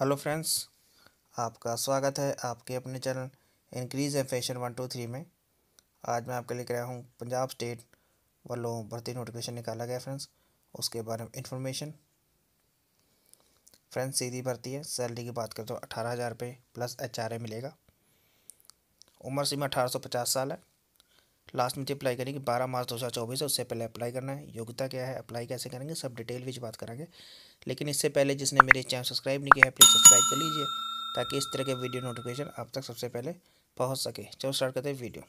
Hello friends, आपका स्वागत है आपके अपने channel increase fashion one two three में। आज मैं आपके लेकर आया हूँ पंजाब स्टेट वालों भर्ती नोटिफिकेशन निकाला गया फ्रेंड्स, उसके बारे में इंफॉर्मेशन फ्रेंड्स, सीधी भर्ती है सैलरी की बात करें तो अठारह हज़ार रुपये प्लस एच ए मिलेगा। उम्र सीमा अठारह सौ पचास साल है। लास्ट में अप्लाई करेंगे बारह मार्च दो हज़ार चौबीस है, उससे पहले अप्लाई करना है। योग्यता क्या है? अप्लाई कैसे करेंगे? सब डिटेल विच बात करेंगे। लेकिन इससे पहले जिसने मेरे चैनल सब्सक्राइब नहीं किया है प्लीज़ सब्सक्राइब कर लीजिए, ताकि इस तरह के वीडियो नोटिफिकेशन आप तक सबसे पहले पहुँच सके। चलो स्टार्ट करते हैं वीडियो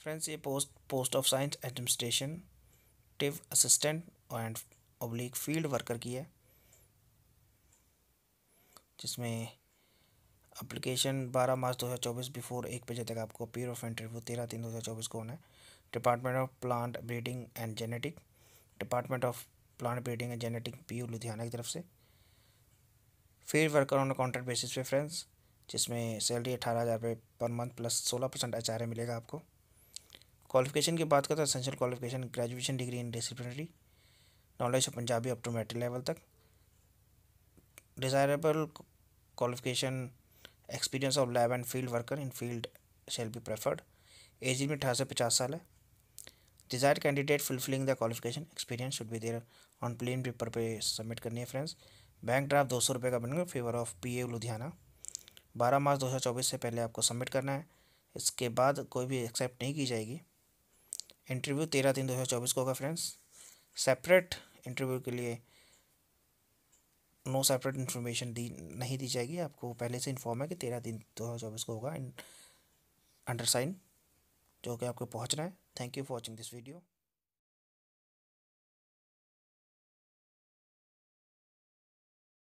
फ्रेंड्स ये post post of science administrative assistant and oblique field worker की है, जिसमें अप्लीकेशन बारह मार्च दो हज़ार चौबीस बिफोर एक बजे तक आपको पीर ऑफ़ इंटरव्यू तेरह तीन दो हज़ार चौबीस को होना है। Department of plant breeding and genetic department of plant breeding and genetic P U Ludhiana की तरफ़ से। फिर वर्कर ऑन कॉन्ट्रैक्ट बेसिस पे फ्रेंड्स जिसमें सैलरी अठारह हज़ार रुपये पर मंथ प्लस सोलह परसेंट एच मिलेगा आपको। क्वालिफिकेशन की बात करते हैं essential qualification graduation degree in disciplinary knowledge of Punjabi up to matric level तक। Desirable qualification experience of lab and field worker in field shall be preferred age में अठारह से पचास साल है। Desire candidate fulfilling the qualification experience should be there on plain paper पे submit करनी है फ्रेंड्स बैंक ड्राफ्ट दो सौ रुपये का बनेगा favour of P A Ludhiana बारह मार्च दो हज़ार चौबीस से पहले आपको सबमिट करना है। इसके बाद कोई भी एक्सेप्ट नहीं की जाएगी। इंटरव्यू तेरह तीन दो हज़ार चौबीस को होगा फ्रेंड्स सेपरेट इंटरव्यू के लिए नो सेपरेट इन्फॉर्मेशन दी, नहीं दी जाएगी। आपको पहले से इन्फॉर्म है कि तेरह दिन दो हज़ार चौबीस को होगा अंडर साइन जो कि आपको पहुँचना है। Thank you for watching this video